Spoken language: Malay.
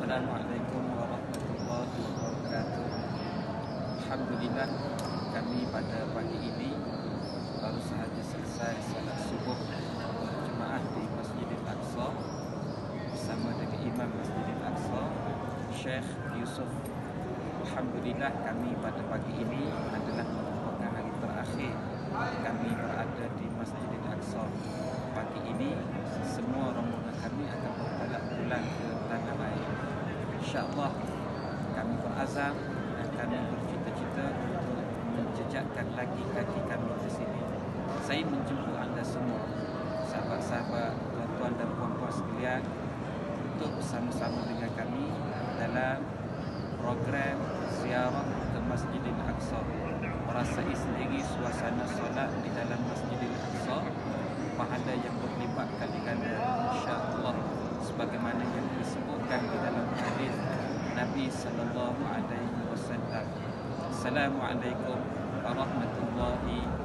Assalamualaikum warahmatullahi wabarakatuh. Alhamdulillah kami pada pagi ini baru sahaja selesai salat subuh jemaah di Masjidil Aqsa bersama dengan Imam Masjidil Aqsa Syekh Yusuf. Alhamdulillah kami pada pagi ini adalah merupakan hari terakhir kami berada di Masjidil Aqsa. Pagi ini semua rombongan kami akan berbalik pulang ke tanah air. InsyaAllah kami berazam dan kami bercita-cita untuk menjejakkan lagi kaki kami di sini. Saya menjemput anda semua, sahabat-sahabat, tuan-tuan dan puan-puan sekalian untuk bersama-sama dengan kami dalam program ziarah ke Masjidil Aqsa. Merasai sendiri suasana solat di dalam Masjidil Aqsa pahala yang berlipat kali ganda insya-Allah sebagaimana yang disebutkan di dalam Nabi sallallahu alaihi wasallam. Assalamualaikum warahmatullahi wabarakatuh.